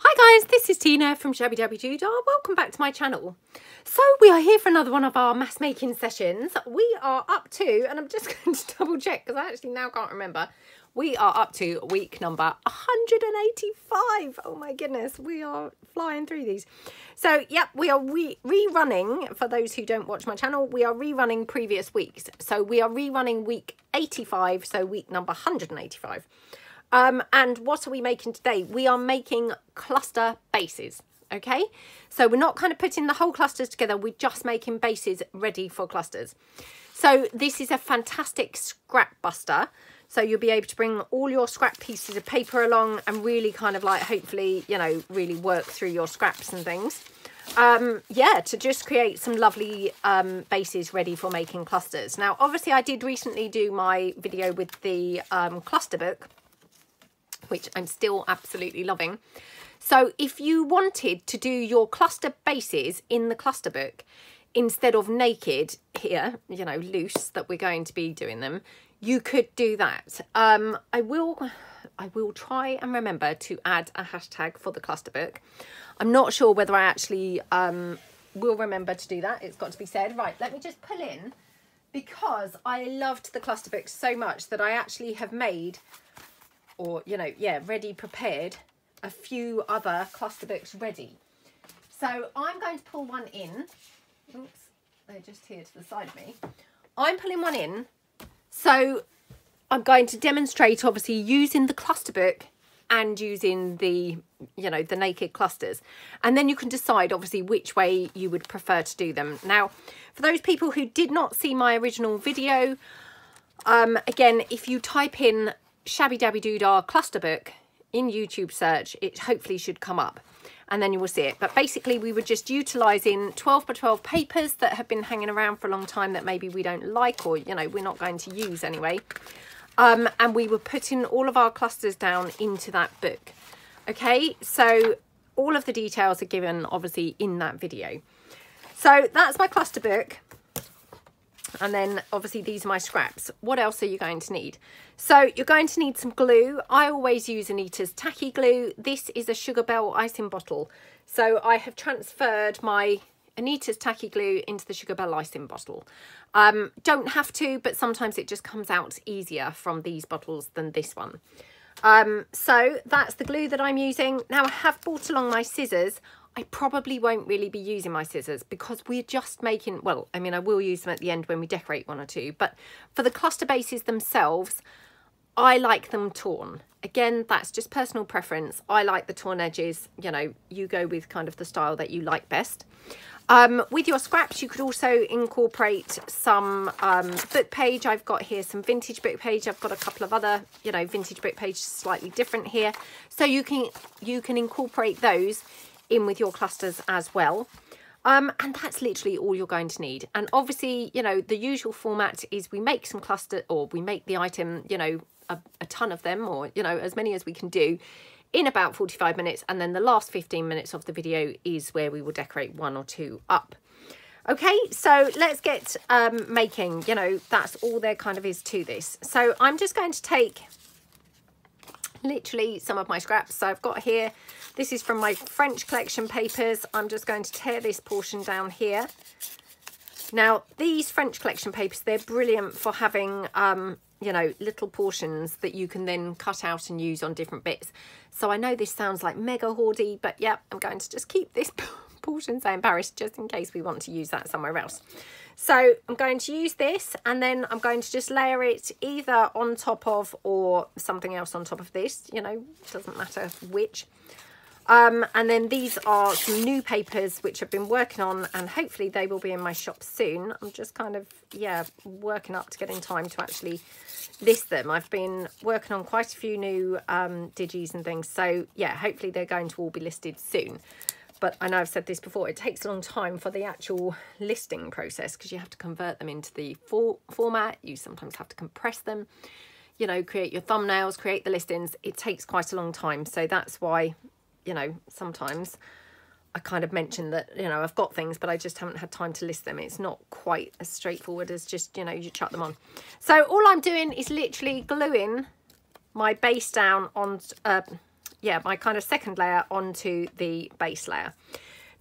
Hi guys, this is Tina from Shabby Dabby Doodah. Welcome back to my channel. So we are here for another one of our mass making sessions. We are up to, and I'm just going to double check because I actually now can't remember. We are up to week number 185. Oh my goodness, we are flying through these. So yep, we are re rerunning, for those who don't watch my channel, we are rerunning previous weeks. So we are rerunning week 85, so week number 185. Um, and what are we making today? We are making cluster bases. Okay, so we're not kind of putting the whole clusters together. We're just making bases ready for clusters. So this is a fantastic scrap buster. So you'll be able to bring all your scrap pieces of paper along and really kind of like hopefully, you know, really work through your scraps and things. Um, yeah, to just create some lovely um, bases ready for making clusters. Now, obviously I did recently do my video with the um, cluster book which I'm still absolutely loving. So if you wanted to do your cluster bases in the cluster book, instead of naked here, you know, loose that we're going to be doing them, you could do that. Um, I will, I will try and remember to add a hashtag for the cluster book. I'm not sure whether I actually um, will remember to do that. It's got to be said. Right, let me just pull in because I loved the cluster book so much that I actually have made or, you know, yeah, ready, prepared, a few other cluster books ready. So I'm going to pull one in. Oops, they're just here to the side of me. I'm pulling one in. So I'm going to demonstrate, obviously, using the cluster book and using the, you know, the naked clusters. And then you can decide, obviously, which way you would prefer to do them. Now, for those people who did not see my original video, um, again, if you type in Shabby Dabby Doodah cluster book in YouTube search, it hopefully should come up and then you will see it. But basically we were just utilising 12 by 12 papers that have been hanging around for a long time that maybe we don't like or, you know, we're not going to use anyway. Um, and we were putting all of our clusters down into that book. Okay, so all of the details are given obviously in that video. So that's my cluster book and then obviously these are my scraps. What else are you going to need? So you're going to need some glue. I always use Aleene's tacky glue. This is a Sugarbelle icing bottle. So i have transferred my Aleene's tacky glue into the Sugarbelle icing bottle. Um, don't have to but sometimes it just comes out easier from these bottles than this one. Um, so that's the glue that i'm using. Now i have brought along my scissors I probably won't really be using my scissors because we're just making, well, I mean, I will use them at the end when we decorate one or two, but for the cluster bases themselves, I like them torn. Again, that's just personal preference. I like the torn edges, you know, you go with kind of the style that you like best. Um, with your scraps, you could also incorporate some um, book page. I've got here some vintage book page. I've got a couple of other, you know, vintage book pages slightly different here. So you can you can incorporate those in with your clusters as well. Um, and that's literally all you're going to need. And obviously, you know, the usual format is we make some cluster or we make the item, you know, a, a ton of them or, you know, as many as we can do in about 45 minutes. And then the last 15 minutes of the video is where we will decorate one or two up. Okay, so let's get um, making, you know, that's all there kind of is to this. So I'm just going to take literally some of my scraps. So I've got here, this is from my French collection papers. I'm just going to tear this portion down here. Now, these French collection papers, they're brilliant for having, um, you know, little portions that you can then cut out and use on different bits. So I know this sounds like mega hoardy, but yeah, I'm going to just keep this portion, say in Paris, just in case we want to use that somewhere else. So I'm going to use this and then I'm going to just layer it either on top of or something else on top of this, you know, doesn't matter which. Um, and then these are some new papers which I've been working on and hopefully they will be in my shop soon. I'm just kind of, yeah, working up to getting time to actually list them. I've been working on quite a few new um, digis and things. So yeah, hopefully they're going to all be listed soon but I know I've said this before, it takes a long time for the actual listing process because you have to convert them into the for format. You sometimes have to compress them, you know, create your thumbnails, create the listings. It takes quite a long time. So that's why, you know, sometimes I kind of mentioned that, you know, I've got things, but I just haven't had time to list them. It's not quite as straightforward as just, you know, you chuck them on. So all I'm doing is literally gluing my base down on, uh, yeah, my kind of second layer onto the base layer.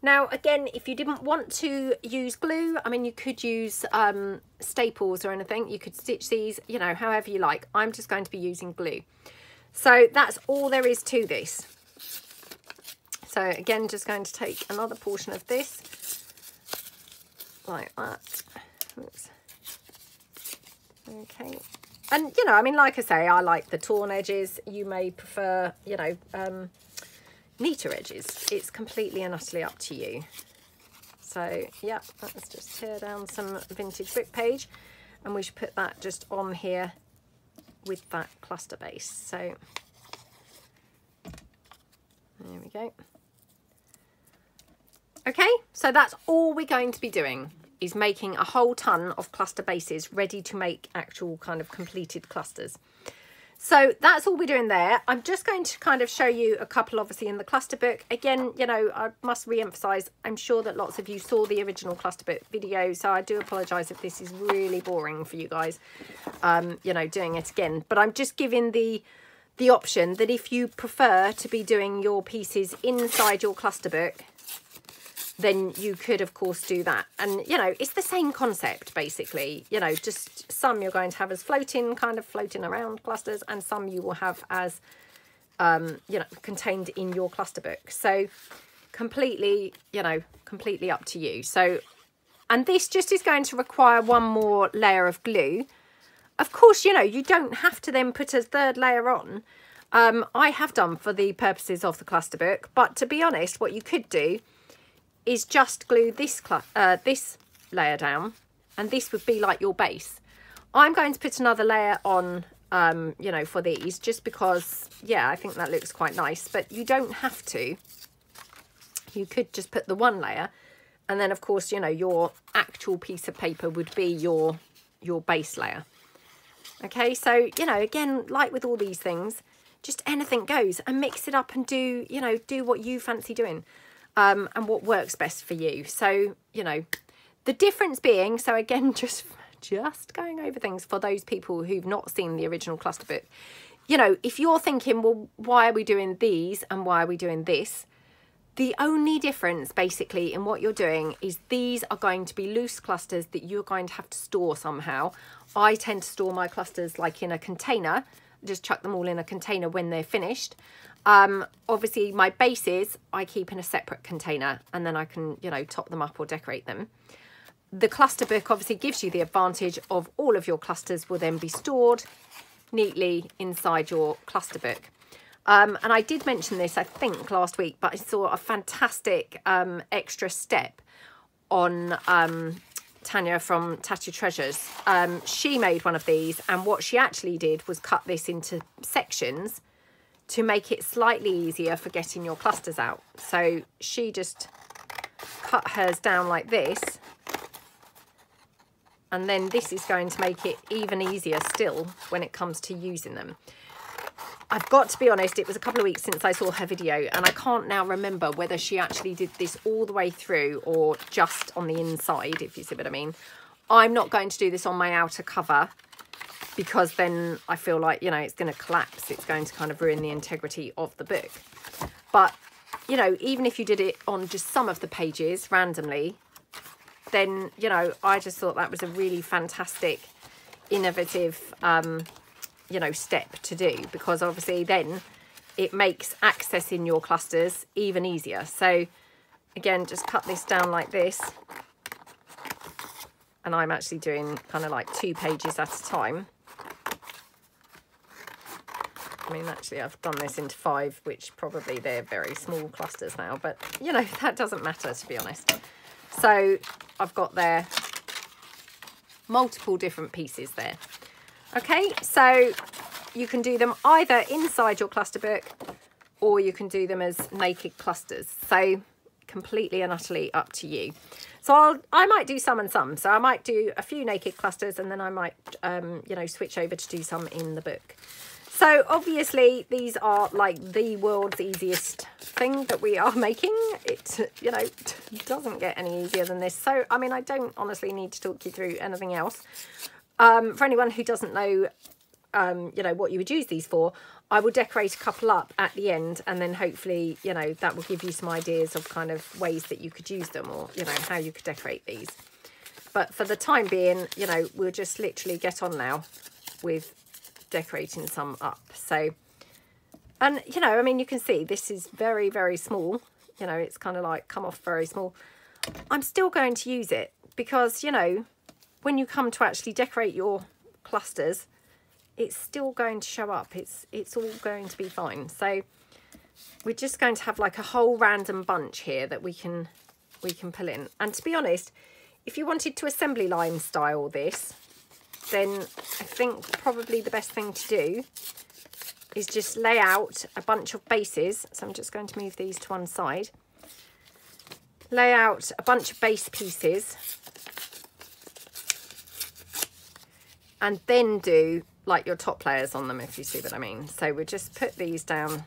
Now, again, if you didn't want to use glue, I mean, you could use um, staples or anything. You could stitch these, you know, however you like. I'm just going to be using glue. So that's all there is to this. So again, just going to take another portion of this, like that. Oops. Okay. And, you know, I mean, like I say, I like the torn edges. You may prefer, you know, um, neater edges. It's completely and utterly up to you. So, yeah, let's just tear down some vintage book page and we should put that just on here with that cluster base. So, there we go. Okay, so that's all we're going to be doing is making a whole ton of cluster bases ready to make actual kind of completed clusters. So that's all we're doing there. I'm just going to kind of show you a couple obviously in the cluster book. Again, you know, I must re-emphasize, I'm sure that lots of you saw the original cluster book video, so I do apologize if this is really boring for you guys, um, you know, doing it again. But I'm just giving the the option that if you prefer to be doing your pieces inside your cluster book, then you could of course do that. And you know it's the same concept basically. You know just some you're going to have as floating kind of floating around clusters and some you will have as um you know contained in your cluster book. So completely you know completely up to you. So and this just is going to require one more layer of glue. Of course you know you don't have to then put a third layer on. Um i have done for the purposes of the cluster book but to be honest what you could do is just glue this, uh, this layer down and this would be like your base. I'm going to put another layer on, um, you know, for these just because, yeah, I think that looks quite nice, but you don't have to. You could just put the one layer and then of course, you know, your actual piece of paper would be your, your base layer. Okay, so, you know, again, like with all these things, just anything goes and mix it up and do, you know, do what you fancy doing um, and what works best for you. So, you know, the difference being, so again, just just going over things for those people who've not seen the original cluster book. You know, if you're thinking, well, why are we doing these and why are we doing this? The only difference basically in what you're doing is these are going to be loose clusters that you're going to have to store somehow. I tend to store my clusters like in a container, just chuck them all in a container when they're finished. Um, obviously my bases I keep in a separate container and then I can, you know, top them up or decorate them. The cluster book obviously gives you the advantage of all of your clusters will then be stored neatly inside your cluster book. Um, and I did mention this, I think, last week, but I saw a fantastic um, extra step on um, Tanya from Tattoo Treasures. Um, she made one of these, and what she actually did was cut this into sections to make it slightly easier for getting your clusters out. So she just cut hers down like this. And then this is going to make it even easier still when it comes to using them. I've got to be honest, it was a couple of weeks since I saw her video and I can't now remember whether she actually did this all the way through or just on the inside, if you see what I mean. I'm not going to do this on my outer cover because then I feel like, you know, it's going to collapse. It's going to kind of ruin the integrity of the book. But, you know, even if you did it on just some of the pages randomly, then, you know, I just thought that was a really fantastic, innovative, um, you know, step to do because obviously then it makes accessing your clusters even easier. So again, just cut this down like this. And I'm actually doing kind of like two pages at a time. I mean, actually, I've done this into five, which probably they're very small clusters now, but, you know, that doesn't matter, to be honest. So I've got there multiple different pieces there. Okay, so you can do them either inside your cluster book or you can do them as naked clusters. So completely and utterly up to you. So I'll, I might do some and some. So I might do a few naked clusters and then I might, um, you know, switch over to do some in the book. So obviously these are like the world's easiest thing that we are making. It, you know, doesn't get any easier than this. So, I mean, I don't honestly need to talk you through anything else. Um, for anyone who doesn't know, um, you know, what you would use these for, I will decorate a couple up at the end and then hopefully, you know, that will give you some ideas of kind of ways that you could use them or, you know, how you could decorate these. But for the time being, you know, we'll just literally get on now with decorating some up. So, and, you know, I mean, you can see this is very, very small. You know, it's kind of like come off very small. I'm still going to use it because, you know, when you come to actually decorate your clusters, it's still going to show up. It's, it's all going to be fine. So we're just going to have like a whole random bunch here that we can, we can pull in. And to be honest, if you wanted to assembly line style this, then I think probably the best thing to do is just lay out a bunch of bases. So I'm just going to move these to one side. Lay out a bunch of base pieces and then do like your top layers on them if you see what I mean. So we'll just put these down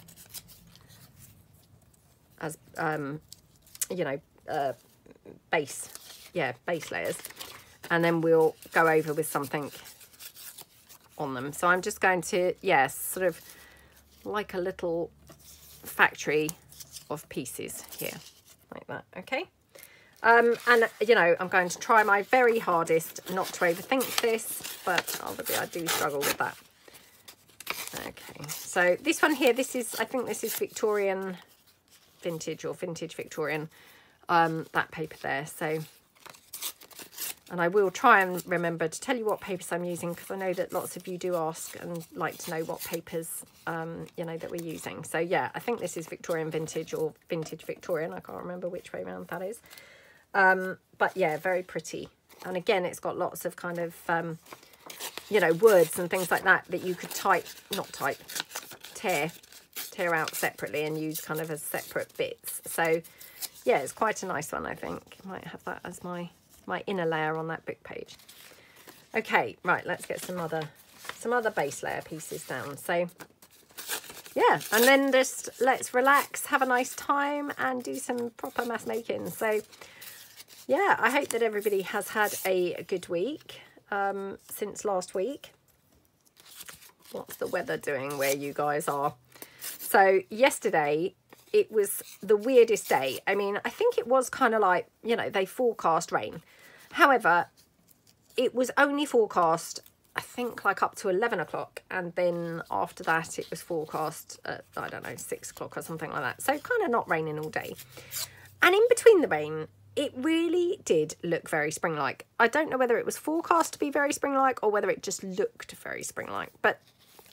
as, um, you know, uh, base yeah, base layers. And then we'll go over with something on them. So I'm just going to, yes, sort of like a little factory of pieces here, like that, okay? Um, and, you know, I'm going to try my very hardest not to overthink this, but obviously I do struggle with that. Okay, so this one here, this is, I think this is Victorian vintage or vintage Victorian, um, that paper there. So and I will try and remember to tell you what papers I'm using because I know that lots of you do ask and like to know what papers, um, you know, that we're using. So yeah, I think this is Victorian Vintage or Vintage Victorian. I can't remember which way around that is. Um, but yeah, very pretty. And again, it's got lots of kind of, um, you know, words and things like that that you could type, not type, tear, tear out separately and use kind of as separate bits. So yeah, it's quite a nice one, I think. Might have that as my my inner layer on that book page. Okay, right, let's get some other some other base layer pieces down. So yeah, and then just let's relax, have a nice time and do some proper mass making. So yeah, I hope that everybody has had a good week um, since last week. What's the weather doing where you guys are? So yesterday it was the weirdest day. I mean, I think it was kind of like, you know, they forecast rain. However, it was only forecast, I think, like up to 11 o'clock. And then after that, it was forecast at, I don't know, 6 o'clock or something like that. So kind of not raining all day. And in between the rain, it really did look very spring-like. I don't know whether it was forecast to be very spring-like or whether it just looked very spring-like. But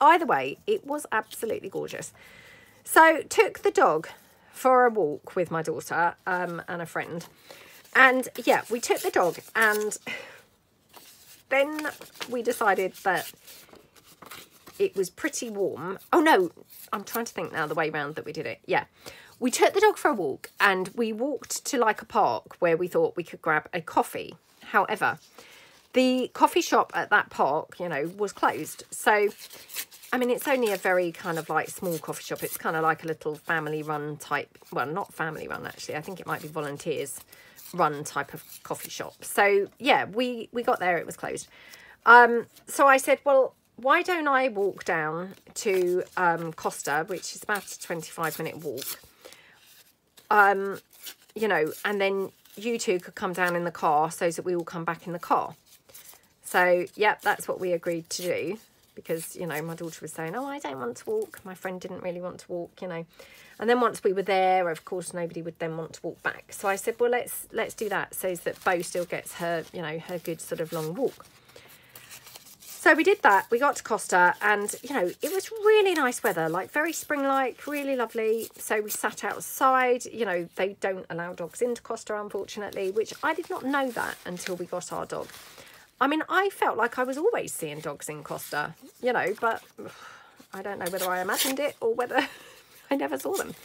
either way, it was absolutely gorgeous. So took the dog for a walk with my daughter um, and a friend. And yeah, we took the dog and then we decided that it was pretty warm. Oh no, I'm trying to think now the way round that we did it. Yeah. We took the dog for a walk and we walked to like a park where we thought we could grab a coffee. However, the coffee shop at that park, you know, was closed. So, I mean, it's only a very kind of like small coffee shop. It's kind of like a little family run type, well, not family run actually. I think it might be volunteers run type of coffee shop. So yeah, we, we got there, it was closed. Um, so I said, well, why don't I walk down to um, Costa, which is about a 25 minute walk, um, you know, and then you two could come down in the car so that we all come back in the car. So, yeah, that's what we agreed to do because, you know, my daughter was saying, oh, I don't want to walk. My friend didn't really want to walk, you know. And then once we were there, of course, nobody would then want to walk back. So I said, well, let's let's do that so that Bo still gets her, you know, her good sort of long walk. So we did that. We got to Costa and, you know, it was really nice weather, like very spring-like, really lovely. So we sat outside. You know, they don't allow dogs into Costa, unfortunately, which I did not know that until we got our dog. I mean, I felt like I was always seeing dogs in Costa, you know, but I don't know whether I imagined it or whether I never saw them.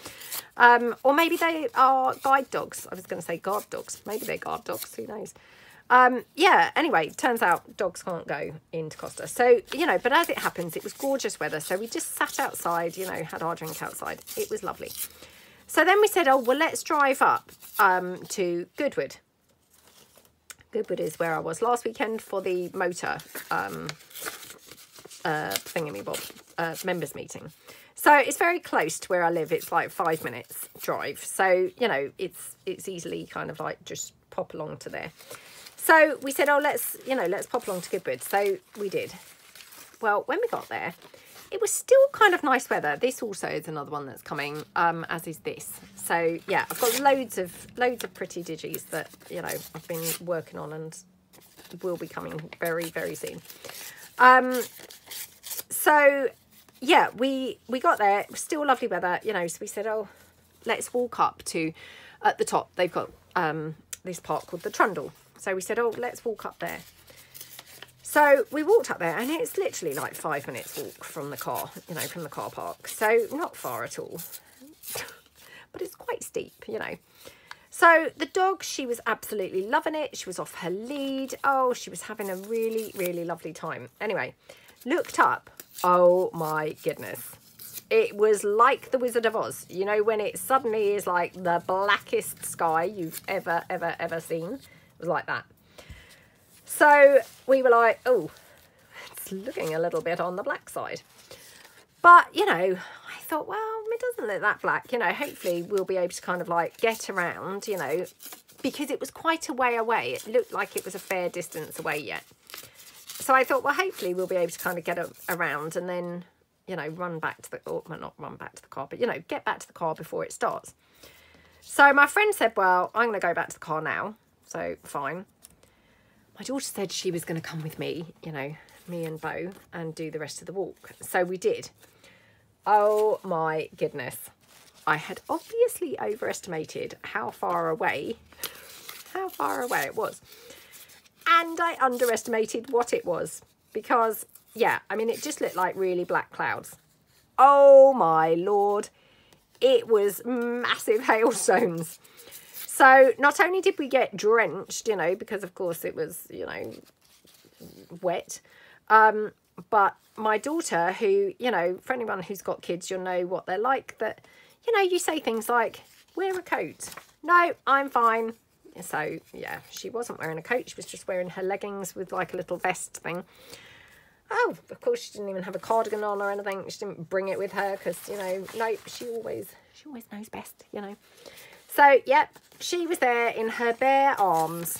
Um, or maybe they are guide dogs. I was going to say guard dogs. Maybe they're guard dogs. Who knows? Um, yeah, anyway, turns out dogs can't go into Costa. So, you know, but as it happens, it was gorgeous weather. So we just sat outside, you know, had our drink outside. It was lovely. So then we said, oh, well, let's drive up um, to Goodwood. Goodwood is where I was last weekend for the motor um, uh, thingy-bob uh, members meeting. So it's very close to where I live. It's like five minutes drive. So, you know, it's it's easily kind of like just pop along to there. So we said, oh, let's, you know, let's pop along to Goodwood. So we did. Well, when we got there, it was still kind of nice weather. This also is another one that's coming, um, as is this. So yeah, I've got loads of loads of pretty digis that, you know, I've been working on and will be coming very, very soon. Um, so yeah, we we got there. It was still lovely weather, you know. So we said, oh, let's walk up to at the top. They've got um, this park called the Trundle. So we said, oh, let's walk up there. So we walked up there, and it's literally like five minutes walk from the car, you know, from the car park. So not far at all, but it's quite steep, you know. So the dog, she was absolutely loving it. She was off her lead. Oh, she was having a really, really lovely time. Anyway, looked up. Oh my goodness. It was like the Wizard of Oz. You know, when it suddenly is like the blackest sky you've ever, ever, ever seen. It was like that. So we were like, oh, it's looking a little bit on the black side. But, you know, I thought, well, it doesn't look that black. You know, hopefully we'll be able to kind of like get around, you know, because it was quite a way away. It looked like it was a fair distance away yet. So I thought, well, hopefully we'll be able to kind of get a, around and then, you know, run back to the, or well, not run back to the car, but, you know, get back to the car before it starts. So my friend said, well, I'm going to go back to the car now. So fine. My daughter said she was going to come with me, you know, me and Bo, and do the rest of the walk. So we did. Oh my goodness. I had obviously overestimated how far away, how far away it was. And I underestimated what it was because, yeah, I mean, it just looked like really black clouds. Oh my lord. It was massive hailstones. So not only did we get drenched, you know, because of course it was, you know, wet, um, but my daughter, who, you know, for anyone who's got kids, you'll know what they're like, that, you know, you say things like, wear a coat. No, I'm fine. So, yeah, she wasn't wearing a coat. She was just wearing her leggings with like a little vest thing. Oh, of course, she didn't even have a cardigan on or anything. She didn't bring it with her because, you know, no, she always, she always knows best, you know. So, yep, she was there in her bare arms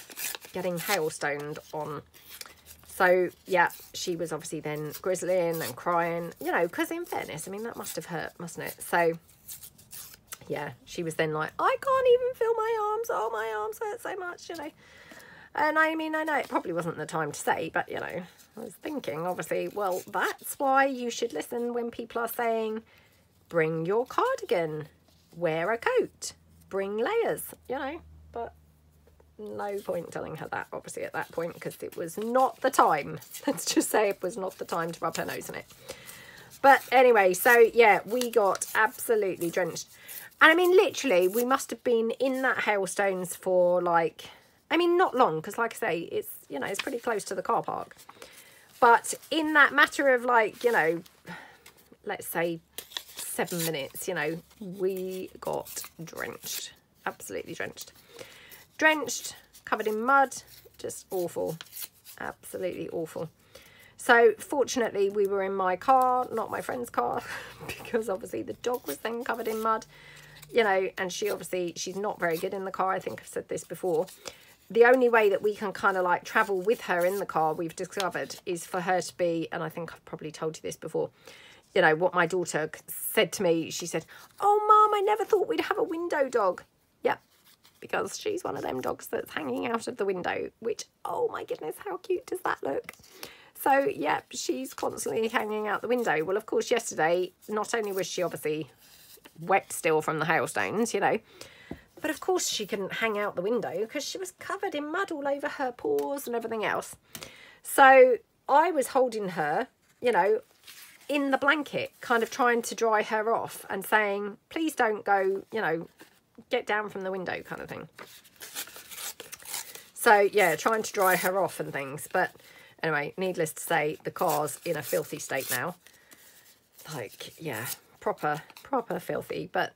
getting hailstoned on so, yeah, she was obviously then grizzling and crying, you know, because in fairness, I mean, that must have hurt, mustn't it? So, yeah, she was then like, I can't even feel my arms. Oh, my arms hurt so much, you know. And I mean, I know it probably wasn't the time to say, but, you know, I was thinking, obviously, well, that's why you should listen when people are saying, bring your cardigan, wear a coat, bring layers, you know. But no point telling her that, obviously, at that point, because it was not the time. Let's just say it was not the time to rub her nose in it. But anyway, so yeah, we got absolutely drenched. And I mean, literally, we must have been in that hailstones for like, I mean, not long, because like I say, it's, you know, it's pretty close to the car park. But in that matter of like, you know, let's say seven minutes, you know, we got drenched, absolutely drenched drenched, covered in mud, just awful, absolutely awful. So fortunately we were in my car, not my friend's car, because obviously the dog was then covered in mud, you know, and she obviously, she's not very good in the car. I think I've said this before. The only way that we can kind of like travel with her in the car we've discovered is for her to be, and I think I've probably told you this before, you know, what my daughter said to me, she said, oh, mom, I never thought we'd have a window dog Yep, because she's one of them dogs that's hanging out of the window, which, oh my goodness, how cute does that look? So, yep, she's constantly hanging out the window. Well, of course, yesterday, not only was she obviously wet still from the hailstones, you know, but of course she couldn't hang out the window because she was covered in mud all over her paws and everything else. So I was holding her, you know, in the blanket, kind of trying to dry her off and saying, please don't go, you know, get down from the window kind of thing. So, yeah, trying to dry her off and things. But anyway, needless to say, the car's in a filthy state now. Like, yeah, proper, proper filthy. But,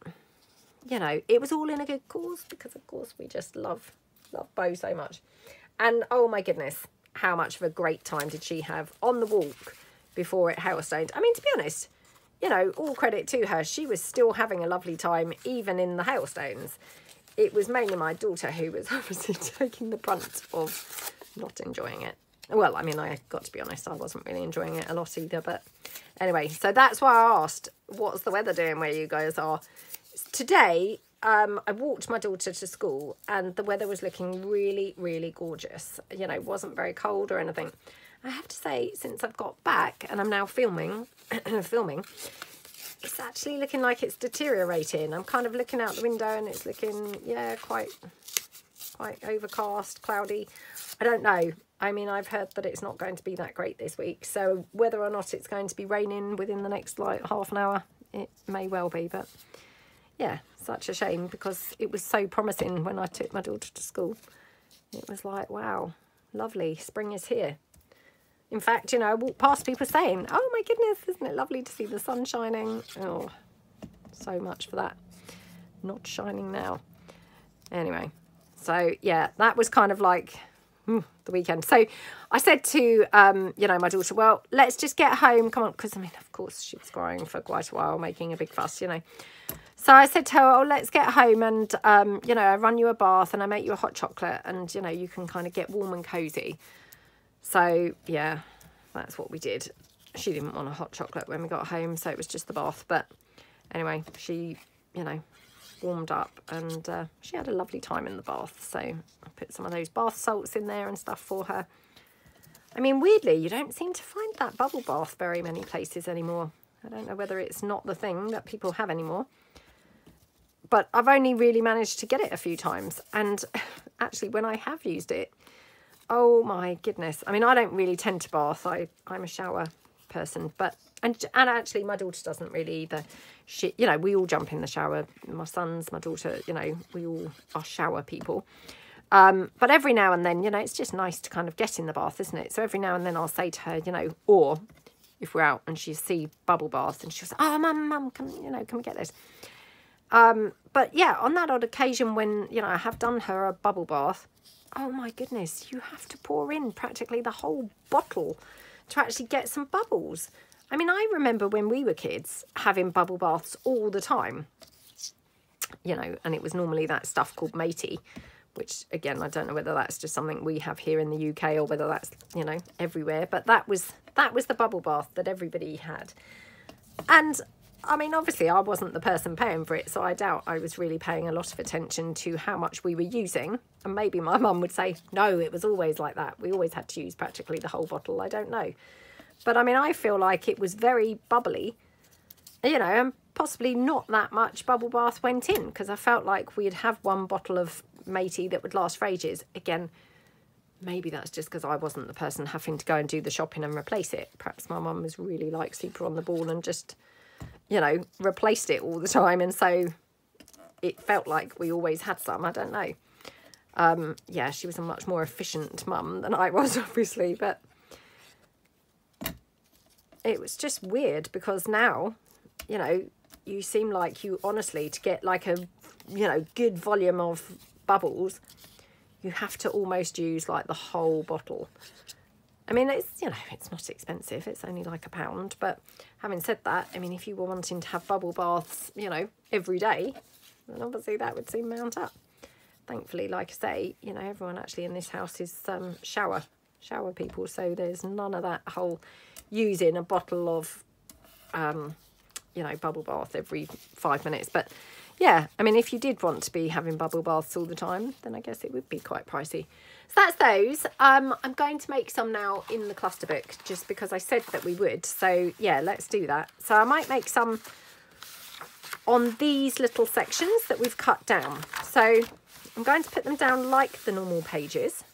you know, it was all in a good cause because, of course, we just love, love Bo so much. And, oh my goodness, how much of a great time did she have on the walk before it hailstoned. I mean, to be honest, you know, all credit to her. She was still having a lovely time, even in the hailstones. It was mainly my daughter who was obviously taking the brunt of not enjoying it. Well, I mean, I got to be honest, I wasn't really enjoying it a lot either. But anyway, so that's why I asked, what's the weather doing where you guys are? Today, um, I walked my daughter to school and the weather was looking really, really gorgeous. You know, it wasn't very cold or anything. I have to say, since I've got back and I'm now filming, filming, it's actually looking like it's deteriorating. I'm kind of looking out the window and it's looking, yeah, quite, quite overcast, cloudy. I don't know. I mean, I've heard that it's not going to be that great this week. So whether or not it's going to be raining within the next like half an hour, it may well be. But yeah, such a shame because it was so promising when I took my daughter to school. It was like, wow, lovely, spring is here. In fact, you know, I walk past people saying, oh my goodness, isn't it lovely to see the sun shining? Oh, so much for that. Not shining now. Anyway, so yeah, that was kind of like hmm, the weekend. So I said to, um, you know, my daughter, well, let's just get home. Come on, because I mean, of course, she was crying for quite a while, making a big fuss, you know. So I said to her, oh, let's get home and, um, you know, I run you a bath and I make you a hot chocolate and, you know, you can kind of get warm and cozy. So, yeah, that's what we did. She didn't want a hot chocolate when we got home, so it was just the bath. But anyway, she, you know, warmed up and uh, she had a lovely time in the bath. So I put some of those bath salts in there and stuff for her. I mean, weirdly, you don't seem to find that bubble bath very many places anymore. I don't know whether it's not the thing that people have anymore. But I've only really managed to get it a few times. And actually, when I have used it, Oh my goodness. I mean, I don't really tend to bath. I, I'm a shower person, but, and, and actually my daughter doesn't really either. She, you know, we all jump in the shower. My sons, my daughter, you know, we all are shower people. Um, but every now and then, you know, it's just nice to kind of get in the bath, isn't it? So every now and then I'll say to her, you know, or if we're out and she see bubble bath and she'll say, oh, mum, mum, come, you know, can we get this? Um, but yeah, on that odd occasion when, you know, I have done her a bubble bath, oh my goodness, you have to pour in practically the whole bottle to actually get some bubbles. I mean, I remember when we were kids having bubble baths all the time, you know, and it was normally that stuff called matey, which again, I don't know whether that's just something we have here in the UK or whether that's, you know, everywhere, but that was, that was the bubble bath that everybody had. And I mean, obviously, I wasn't the person paying for it, so I doubt I was really paying a lot of attention to how much we were using. And maybe my mum would say, no, it was always like that. We always had to use practically the whole bottle. I don't know. But I mean, I feel like it was very bubbly, you know, and possibly not that much bubble bath went in because I felt like we'd have one bottle of matey that would last for ages. Again, maybe that's just because I wasn't the person having to go and do the shopping and replace it. Perhaps my mum was really like super on the ball and just you know, replaced it all the time. And so it felt like we always had some. I don't know. Um, yeah, she was a much more efficient mum than I was, obviously. But it was just weird because now, you know, you seem like you honestly, to get like a, you know, good volume of bubbles, you have to almost use like the whole bottle. I mean, it's, you know, it's not expensive. It's only like a pound. But having said that, I mean, if you were wanting to have bubble baths, you know, every day, then obviously that would soon mount up. Thankfully, like I say, you know, everyone actually in this house is um, shower, shower people. So there's none of that whole using a bottle of, um, you know, bubble bath every five minutes. But yeah, I mean, if you did want to be having bubble baths all the time, then I guess it would be quite pricey. So that's those. Um, I'm going to make some now in the cluster book just because I said that we would. So yeah, let's do that. So I might make some on these little sections that we've cut down. So I'm going to put them down like the normal pages.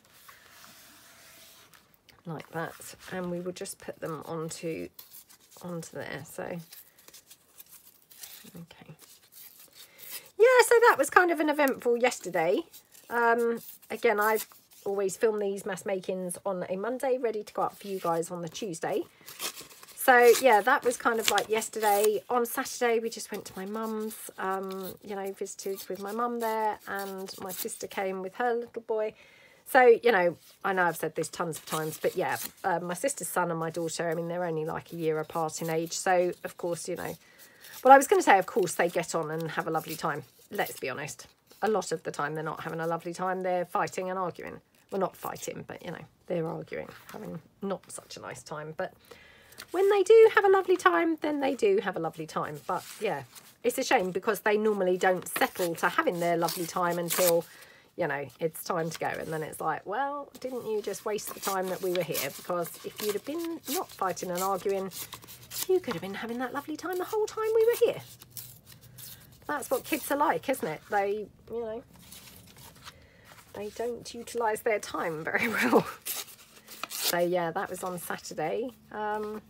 Like that. And we will just put them onto onto there. So okay. Yeah, so that was kind of an eventful yesterday. Um, again, I've always film these mass makings on a Monday, ready to go up for you guys on the Tuesday. So yeah, that was kind of like yesterday. On Saturday, we just went to my mum's, um, you know, visited with my mum there and my sister came with her little boy. So, you know, I know I've said this tons of times, but yeah, uh, my sister's son and my daughter, I mean, they're only like a year apart in age. So, of course, you know, well, I was going to say, of course, they get on and have a lovely time. Let's be honest. A lot of the time, they're not having a lovely time. They're fighting and arguing. Well, not fighting, but, you know, they're arguing, having not such a nice time. But when they do have a lovely time, then they do have a lovely time. But, yeah, it's a shame because they normally don't settle to having their lovely time until you know, it's time to go. And then it's like, well, didn't you just waste the time that we were here? Because if you'd have been not fighting and arguing, you could have been having that lovely time the whole time we were here. That's what kids are like, isn't it? They, you know, they don't utilise their time very well. so yeah, that was on Saturday. Um,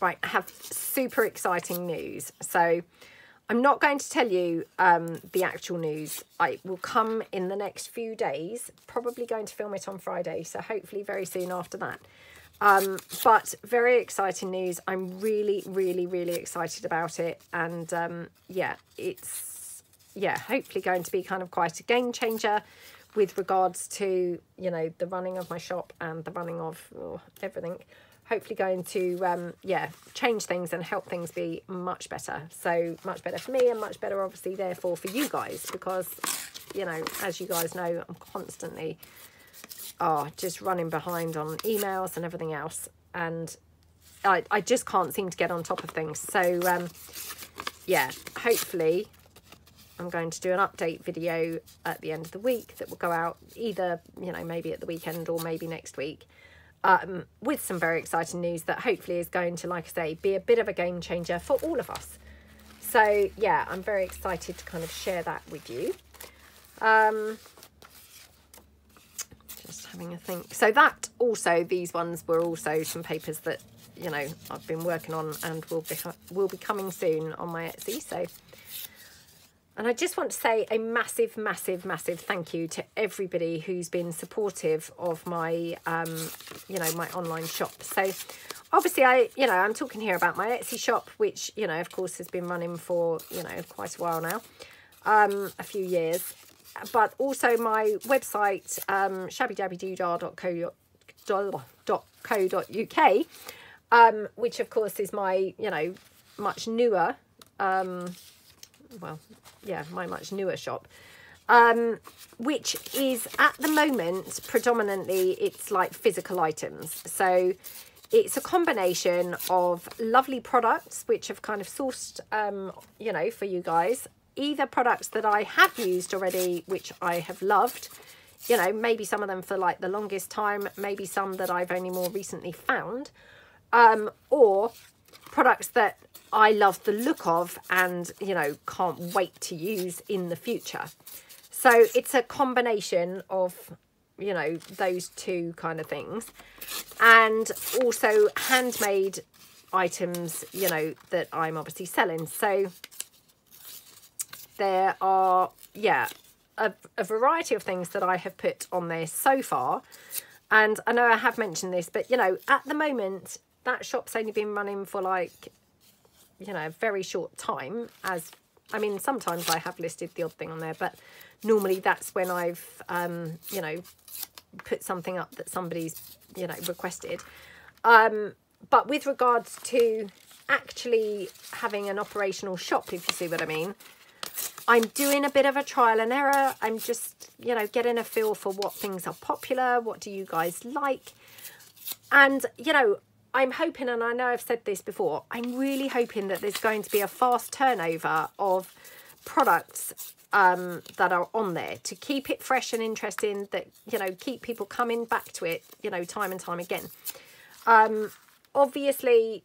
right, I have super exciting news. So I'm not going to tell you um, the actual news. I will come in the next few days, probably going to film it on Friday, so hopefully very soon after that. Um, but very exciting news. I'm really, really, really excited about it. And um, yeah, it's, yeah, hopefully going to be kind of quite a game changer with regards to, you know, the running of my shop and the running of oh, everything hopefully going to, um, yeah, change things and help things be much better. So much better for me and much better, obviously, therefore, for you guys because, you know, as you guys know, I'm constantly oh, just running behind on emails and everything else. And I, I just can't seem to get on top of things. So, um, yeah, hopefully I'm going to do an update video at the end of the week that will go out either, you know, maybe at the weekend or maybe next week um, with some very exciting news that hopefully is going to, like I say, be a bit of a game changer for all of us. So, yeah, I'm very excited to kind of share that with you. Um, just having a think. So that also, these ones were also some papers that, you know, I've been working on and will be, will be coming soon on my Etsy. So and I just want to say a massive, massive, massive thank you to everybody who's been supportive of my, um, you know, my online shop. So obviously I, you know, I'm talking here about my Etsy shop, which, you know, of course has been running for, you know, quite a while now, um, a few years. But also my website, um, um, which of course is my, you know, much newer, um, well, yeah, my much newer shop, um, which is at the moment predominantly it's like physical items. So it's a combination of lovely products which have kind of sourced, um, you know, for you guys. Either products that I have used already, which I have loved, you know, maybe some of them for like the longest time, maybe some that I've only more recently found, um, or products that I love the look of and, you know, can't wait to use in the future. So it's a combination of, you know, those two kind of things. And also handmade items, you know, that I'm obviously selling. So there are, yeah, a, a variety of things that I have put on there so far. And I know I have mentioned this, but, you know, at the moment, that shop's only been running for like you know, a very short time as, I mean, sometimes I have listed the odd thing on there, but normally that's when I've, um, you know, put something up that somebody's, you know, requested. Um, but with regards to actually having an operational shop, if you see what I mean, I'm doing a bit of a trial and error. I'm just, you know, getting a feel for what things are popular. What do you guys like? And, you know, I'm hoping, and I know I've said this before, I'm really hoping that there's going to be a fast turnover of products um, that are on there to keep it fresh and interesting, that, you know, keep people coming back to it, you know, time and time again. Um, obviously,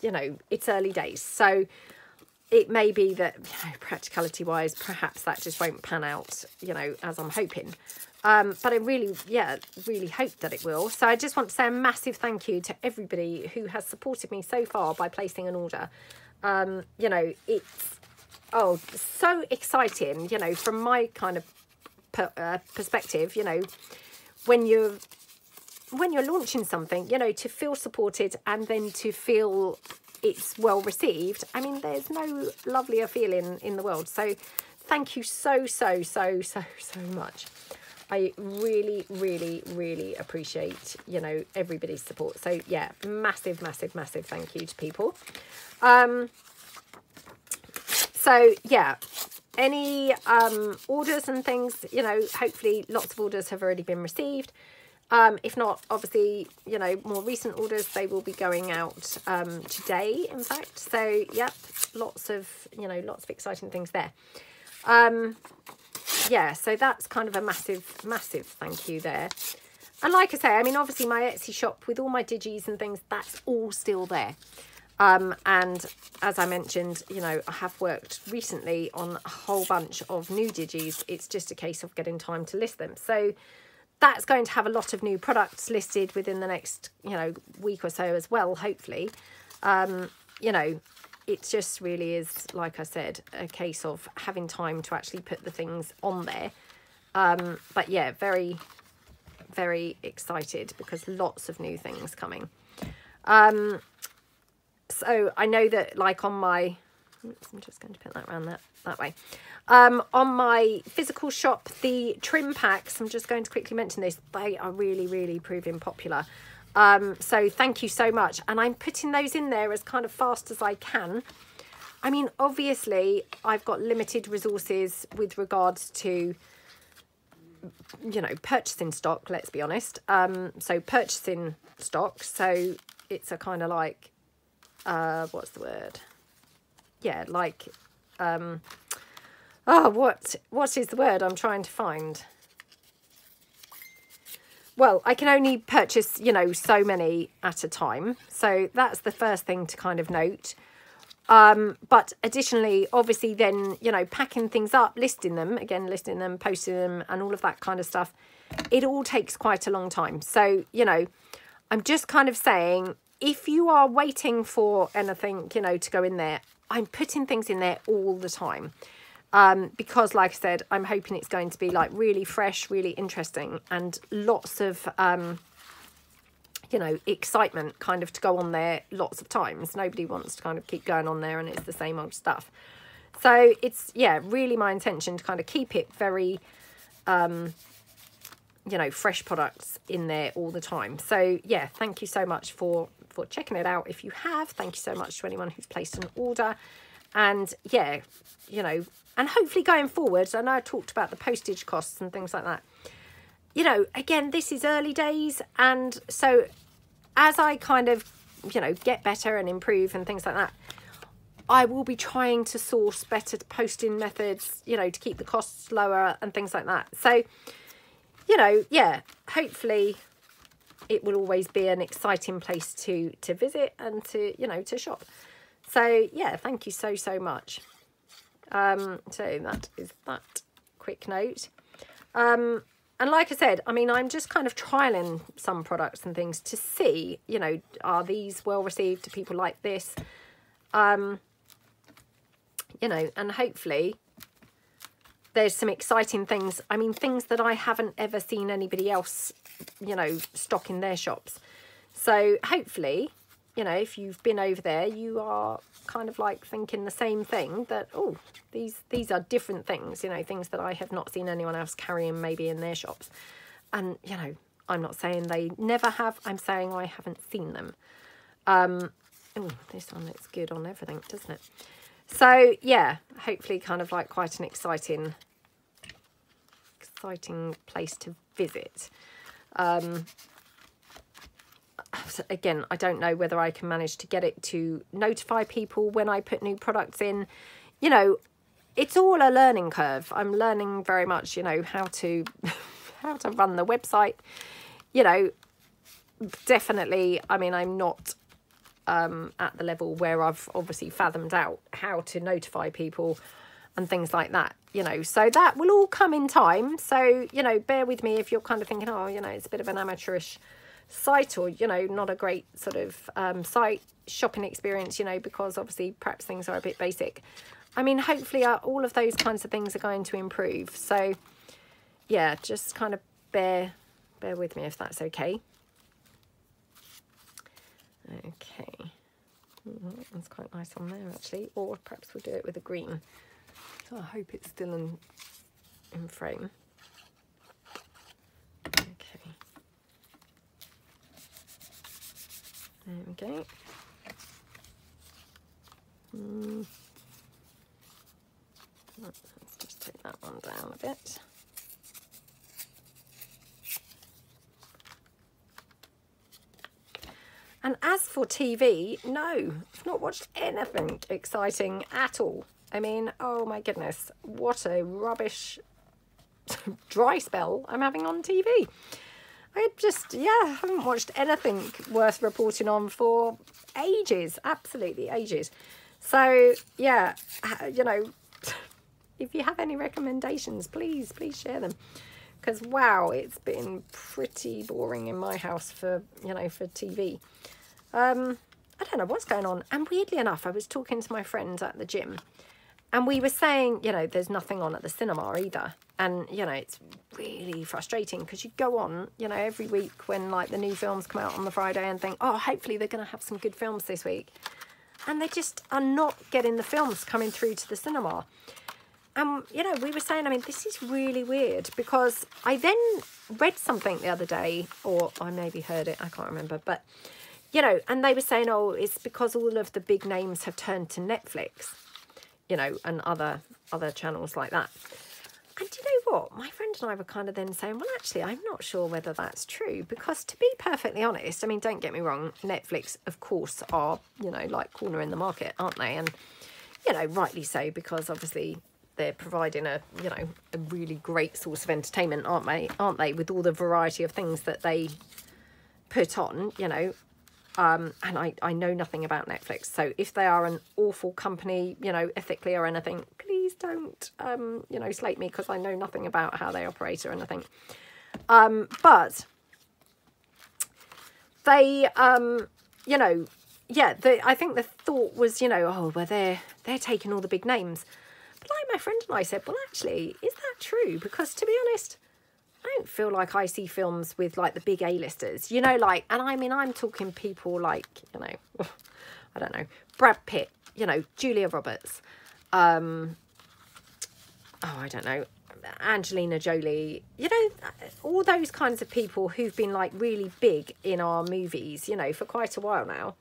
you know, it's early days. So it may be that, you know, practicality wise, perhaps that just won't pan out, you know, as I'm hoping. Um, but I really, yeah, really hope that it will. So I just want to say a massive thank you to everybody who has supported me so far by placing an order. Um, you know, it's, oh, so exciting, you know, from my kind of per, uh, perspective, you know, when you're, when you're launching something, you know, to feel supported and then to feel it's well received. I mean, there's no lovelier feeling in the world. So thank you so, so, so, so, so much. I really, really, really appreciate, you know, everybody's support. So yeah, massive, massive, massive thank you to people. Um, so yeah, any um, orders and things, you know, hopefully lots of orders have already been received. Um, if not, obviously, you know, more recent orders, they will be going out um, today, in fact. So, yep, lots of, you know, lots of exciting things there. Um, yeah, so that's kind of a massive, massive thank you there. And like I say, I mean, obviously my Etsy shop with all my digis and things, that's all still there. Um, and as I mentioned, you know, I have worked recently on a whole bunch of new digis. It's just a case of getting time to list them. So that's going to have a lot of new products listed within the next, you know, week or so as well, hopefully. Um, you know, it just really is, like I said, a case of having time to actually put the things on there. Um, but yeah, very, very excited because lots of new things coming. Um, so I know that like on my, oops, I'm just going to put that around that, that way. Um, on my physical shop, the trim packs, I'm just going to quickly mention this, they are really, really proving popular. Um, so thank you so much. And I'm putting those in there as kind of fast as I can. I mean, obviously, I've got limited resources with regards to, you know, purchasing stock, let's be honest. Um, so purchasing stock. So it's a kind of like, uh, what's the word? Yeah, like, um, oh, what, what is the word I'm trying to find? Well, I can only purchase, you know, so many at a time. So that's the first thing to kind of note. Um, but additionally, obviously then, you know, packing things up, listing them, again, listing them, posting them and all of that kind of stuff, it all takes quite a long time. So, you know, I'm just kind of saying, if you are waiting for anything, you know, to go in there, I'm putting things in there all the time. Um, because like I said, I'm hoping it's going to be like really fresh, really interesting and lots of, um, you know, excitement kind of to go on there lots of times. Nobody wants to kind of keep going on there and it's the same old stuff. So it's, yeah, really my intention to kind of keep it very, um, you know, fresh products in there all the time. So yeah, thank you so much for for checking it out. If you have, thank you so much to anyone who's placed an order. And yeah, you know, and hopefully going forward, I know I talked about the postage costs and things like that. You know, again, this is early days. And so as I kind of, you know, get better and improve and things like that, I will be trying to source better posting methods, you know, to keep the costs lower and things like that. So, you know, yeah, hopefully it will always be an exciting place to to visit and to you know to shop so yeah thank you so so much um so that is that quick note um and like I said, I mean, I'm just kind of trialing some products and things to see, you know, are these well received? Do people like this? Um, you know, and hopefully there's some exciting things. I mean, things that I haven't ever seen anybody else, you know, stock in their shops. So hopefully, you know, if you've been over there, you are kind of like thinking the same thing that, oh, these, these are different things, you know, things that I have not seen anyone else carrying maybe in their shops. And, you know, I'm not saying they never have. I'm saying I haven't seen them. Um, oh, this one looks good on everything, doesn't it? So yeah, hopefully kind of like quite an exciting, exciting place to visit. Um, again, I don't know whether I can manage to get it to notify people when I put new products in. You know, it's all a learning curve. I'm learning very much, you know, how to how to run the website. You know, definitely, I mean, I'm not um, at the level where I've obviously fathomed out how to notify people and things like that, you know. So that will all come in time. So, you know, bear with me if you're kind of thinking, oh, you know, it's a bit of an amateurish site or, you know, not a great sort of um, site shopping experience, you know, because obviously perhaps things are a bit basic. I mean, hopefully uh, all of those kinds of things are going to improve. So, yeah, just kind of bear bear with me if that's okay. Okay. that's quite nice on there actually. Or perhaps we'll do it with a green. So I hope it's still in, in frame. Okay. There we go. Mm. Let's just take that one down a bit. And as for TV, no, I've not watched anything exciting at all. I mean, oh my goodness, what a rubbish dry spell I'm having on TV. I just, yeah, I haven't watched anything worth reporting on for ages, absolutely ages. So, yeah, you know, if you have any recommendations, please, please share them. Because, wow, it's been pretty boring in my house for, you know, for TV. Um, I don't know what's going on. And weirdly enough, I was talking to my friends at the gym and we were saying, you know, there's nothing on at the cinema either. And, you know, it's really frustrating because you go on, you know, every week when like the new films come out on the Friday and think, oh, hopefully they're going to have some good films this week. And they just are not getting the films coming through to the cinema. And, you know, we were saying, I mean, this is really weird because I then read something the other day, or I maybe heard it, I can't remember, but, you know, and they were saying, oh, it's because all of the big names have turned to Netflix you know, and other other channels like that. And you know what? My friend and I were kind of then saying, well, actually, I'm not sure whether that's true because to be perfectly honest, I mean, don't get me wrong, Netflix, of course, are, you know, like corner in the market, aren't they? And, you know, rightly so because obviously they're providing a, you know, a really great source of entertainment, aren't they? Aren't they? With all the variety of things that they put on, you know, um, and I, I know nothing about Netflix. So if they are an awful company, you know, ethically or anything, please don't, um, you know, slate me because I know nothing about how they operate or anything. Um, but they, um, you know, yeah, the, I think the thought was, you know, oh, well, they're, they're taking all the big names. But like my friend and I said, well, actually, is that true? Because to be honest, I don't feel like I see films with like the big A-listers, you know, like, and I mean, I'm talking people like, you know, I don't know, Brad Pitt, you know, Julia Roberts, um, oh, I don't know, Angelina Jolie, you know, all those kinds of people who've been like really big in our movies, you know, for quite a while now.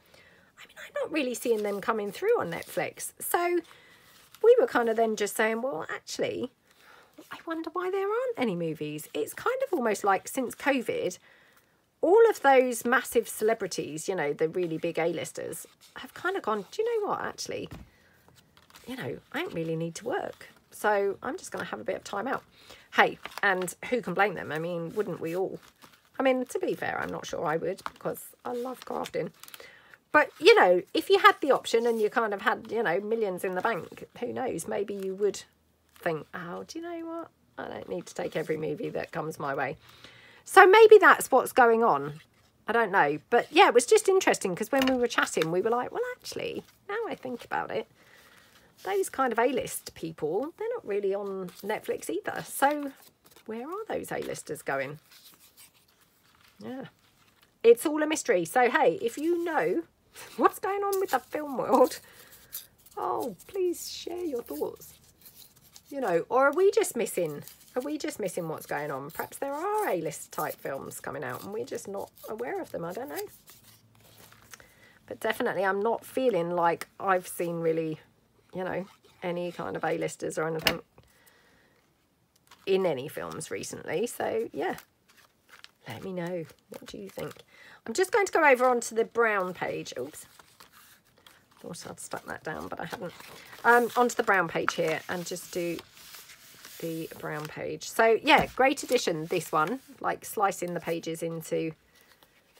I mean, I'm not really seeing them coming through on Netflix. So we were kind of then just saying, well, actually, I wonder why there aren't any movies. It's kind of almost like since COVID, all of those massive celebrities, you know, the really big A-listers, have kind of gone, do you know what, actually, you know, I don't really need to work. So I'm just going to have a bit of time out. Hey, and who can blame them? I mean, wouldn't we all? I mean, to be fair, I'm not sure I would because I love crafting. But, you know, if you had the option and you kind of had, you know, millions in the bank, who knows, maybe you would think, oh, do you know what? I don't need to take every movie that comes my way. So maybe that's what's going on. I don't know. But yeah, it was just interesting because when we were chatting, we were like, well, actually, now I think about it, those kind of A-list people, they're not really on Netflix either. So where are those A-listers going? Yeah. It's all a mystery. So, hey, if you know what's going on with the film world, oh, please share your thoughts you know, or are we just missing, are we just missing what's going on? Perhaps there are A-list type films coming out and we're just not aware of them. I don't know. But definitely I'm not feeling like I've seen really, you know, any kind of A-listers or anything in any films recently. So, yeah, let me know. What do you think? I'm just going to go over onto the brown page. Oops. Thought I'd stuck that down, but I haven't. Um, onto the brown page here and just do the brown page. So yeah, great addition, this one. Like slicing the pages into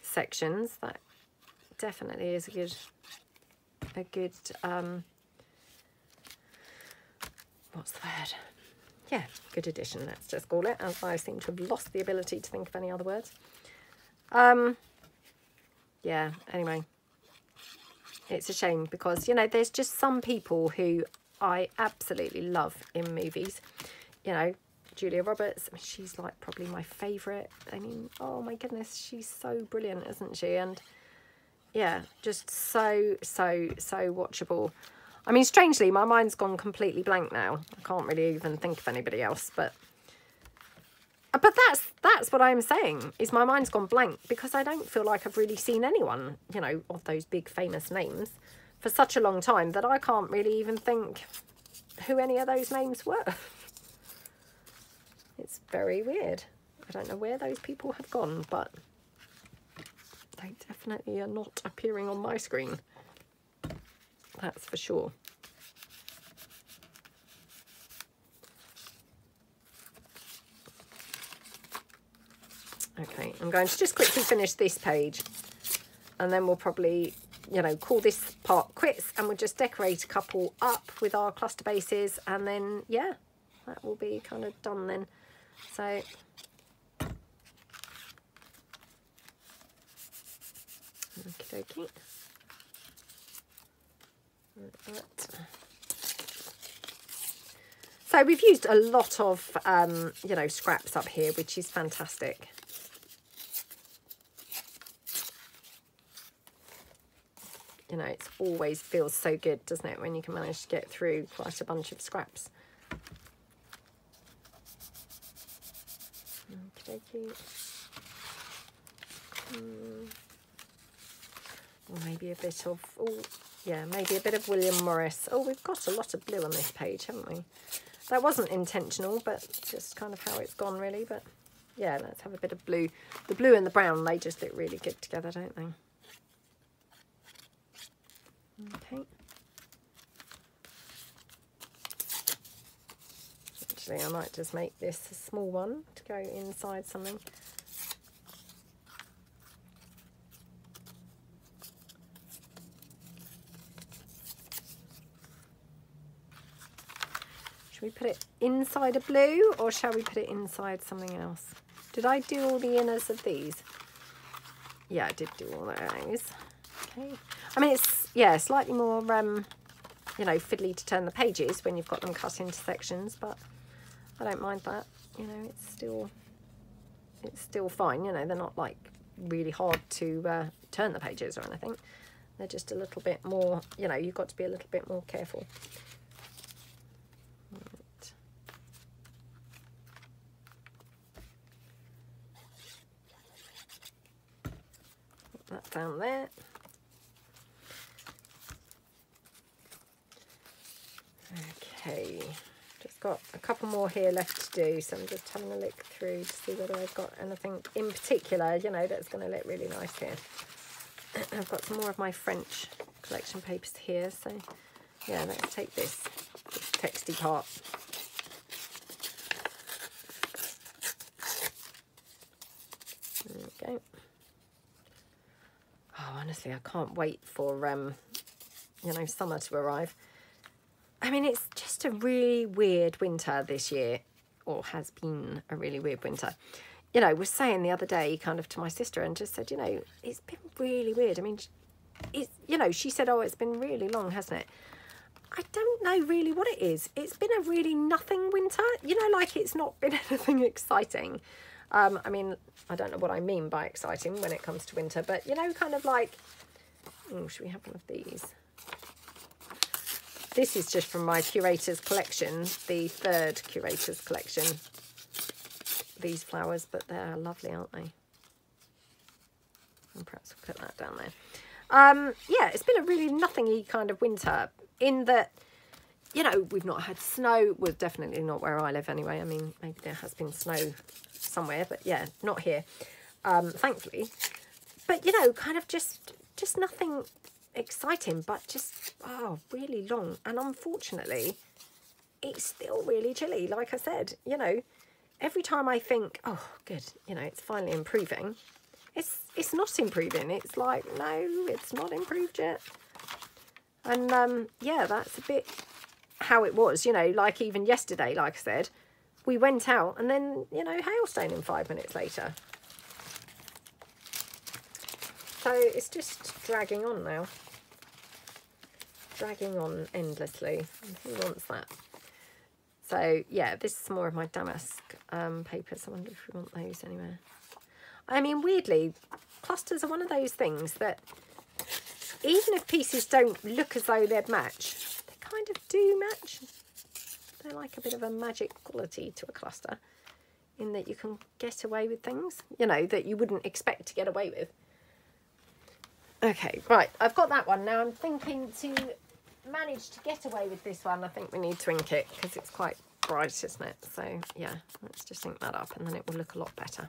sections. That definitely is a good, a good, um, what's the word? Yeah, good addition, let's just call it, as I seem to have lost the ability to think of any other words. Um, yeah, anyway, it's a shame because, you know, there's just some people who I absolutely love in movies. You know, Julia Roberts, she's like probably my favourite. I mean, oh my goodness, she's so brilliant, isn't she? And yeah, just so, so, so watchable. I mean, strangely, my mind's gone completely blank now. I can't really even think of anybody else, but but that's that's what I'm saying is my mind's gone blank because I don't feel like I've really seen anyone, you know, of those big famous names for such a long time that I can't really even think who any of those names were. it's very weird. I don't know where those people have gone, but they definitely are not appearing on my screen. That's for sure. Okay, I'm going to just quickly finish this page and then we'll probably, you know, call this part quits and we'll just decorate a couple up with our cluster bases and then, yeah, that will be kind of done then. So, okie dokie. So we've used a lot of, um, you know, scraps up here, which is fantastic. you know, it always feels so good, doesn't it, when you can manage to get through quite a bunch of scraps. Mm. Or maybe a bit of, oh, yeah, maybe a bit of William Morris. Oh, we've got a lot of blue on this page, haven't we? That wasn't intentional, but just kind of how it's gone, really. But yeah, let's have a bit of blue. The blue and the brown, they just look really good together, don't they? Okay. Actually, I might just make this a small one to go inside something. Should we put it inside a blue or shall we put it inside something else? Did I do all the inners of these? Yeah, I did do all those. Okay. I mean, it's yeah, slightly more, um, you know, fiddly to turn the pages when you've got them cut into sections, but I don't mind that. You know, it's still, it's still fine. You know, they're not like really hard to uh, turn the pages or anything. They're just a little bit more, you know, you've got to be a little bit more careful. Put that down there. Okay, just got a couple more here left to do, so I'm just having a look through to see whether I've got anything in particular, you know, that's going to look really nice here. I've got some more of my French collection papers here, so yeah, let's take this, this texty part. There we go. Oh, honestly, I can't wait for, um, you know, summer to arrive. I mean, it's just a really weird winter this year, or has been a really weird winter. You know, was saying the other day kind of to my sister and just said, you know, it's been really weird. I mean, it's, you know, she said, oh, it's been really long, hasn't it? I don't know really what it is. It's been a really nothing winter. You know, like it's not been anything exciting. Um, I mean, I don't know what I mean by exciting when it comes to winter, but, you know, kind of like, oh, should we have one of these? This is just from my Curator's collection, the third Curator's collection. These flowers, but they're lovely, aren't they? And perhaps we'll put that down there. Um, yeah, it's been a really nothingy kind of winter in that, you know, we've not had snow. Well, definitely not where I live anyway. I mean, maybe there has been snow somewhere, but yeah, not here, um, thankfully. But, you know, kind of just, just nothing exciting, but just, oh, really long. And unfortunately, it's still really chilly. Like I said, you know, every time I think, oh, good, you know, it's finally improving, it's, it's not improving. It's like, no, it's not improved yet. And, um, yeah, that's a bit how it was, you know, like even yesterday, like I said, we went out and then, you know, hailstone in five minutes later. So it's just dragging on now. Dragging on endlessly. Who wants that? So yeah, this is more of my damask um, papers. I wonder if we want those anywhere. I mean, weirdly, clusters are one of those things that even if pieces don't look as though they'd match, kind of do match. They're like a bit of a magic quality to a cluster in that you can get away with things, you know, that you wouldn't expect to get away with. Okay, right, I've got that one. Now I'm thinking to manage to get away with this one, I think we need to ink it because it's quite bright, isn't it? So yeah, let's just ink that up and then it will look a lot better.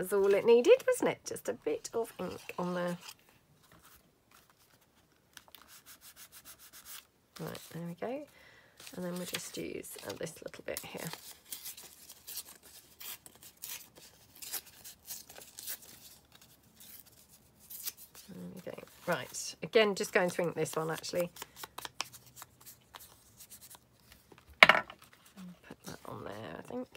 Was all it needed, wasn't it? Just a bit of ink on there. Right, there we go. And then we'll just use uh, this little bit here. There we go. Right, again, just going to ink this one actually. Put that on there, I think.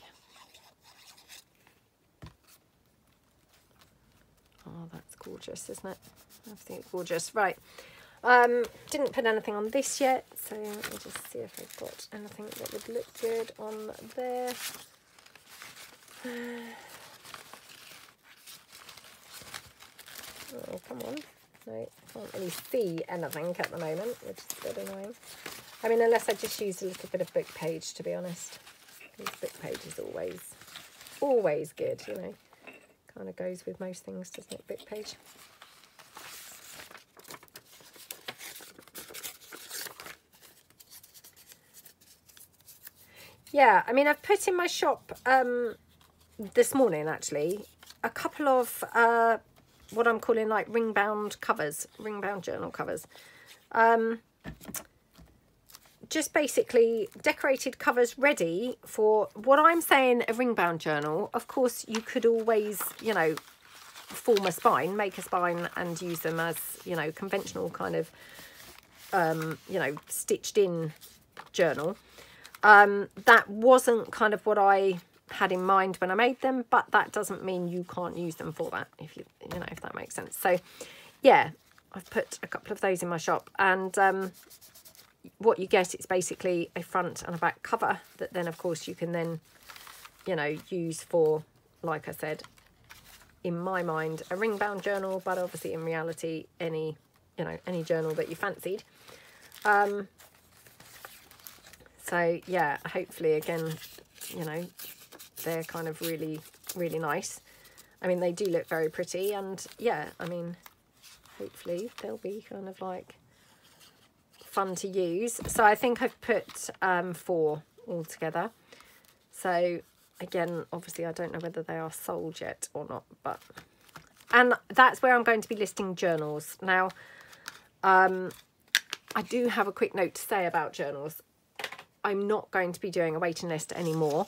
Oh, that's gorgeous, isn't it? Absolutely gorgeous. Right. Um, didn't put anything on this yet, so let me just see if I've got anything that would look good on there. Oh, come on. No, I can't really see anything at the moment, which is a bit annoying. I mean, unless I just use a little bit of book page, to be honest. Book page is always, always good, you know. Kind of goes with most things, doesn't it, book page? Yeah, I mean, I've put in my shop um, this morning, actually, a couple of uh, what I'm calling like ring bound covers, ring bound journal covers. Um, just basically decorated covers ready for what I'm saying a ring bound journal. Of course, you could always, you know, form a spine, make a spine and use them as, you know, conventional kind of, um, you know, stitched in journal. Um, that wasn't kind of what I had in mind when I made them, but that doesn't mean you can't use them for that, if you, you know, if that makes sense. So, yeah, I've put a couple of those in my shop, and um, what you get it's basically a front and a back cover that then, of course, you can then, you know, use for, like I said, in my mind, a ring-bound journal, but obviously in reality, any, you know, any journal that you fancied. Um, so yeah hopefully again you know they're kind of really really nice I mean they do look very pretty and yeah I mean hopefully they'll be kind of like fun to use so I think I've put um, four all together so again obviously I don't know whether they are sold yet or not but and that's where I'm going to be listing journals now um, I do have a quick note to say about journals I'm not going to be doing a waiting list anymore.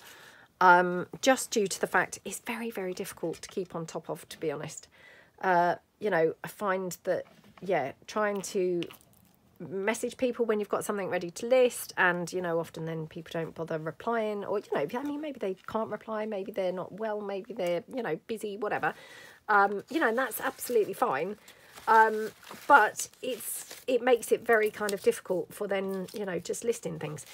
Um, just due to the fact it's very, very difficult to keep on top of, to be honest. Uh, you know, I find that, yeah, trying to message people when you've got something ready to list and, you know, often then people don't bother replying or, you know, I mean, maybe they can't reply, maybe they're not well, maybe they're, you know, busy, whatever. Um, you know, and that's absolutely fine. Um, but it's it makes it very kind of difficult for then, you know, just listing things.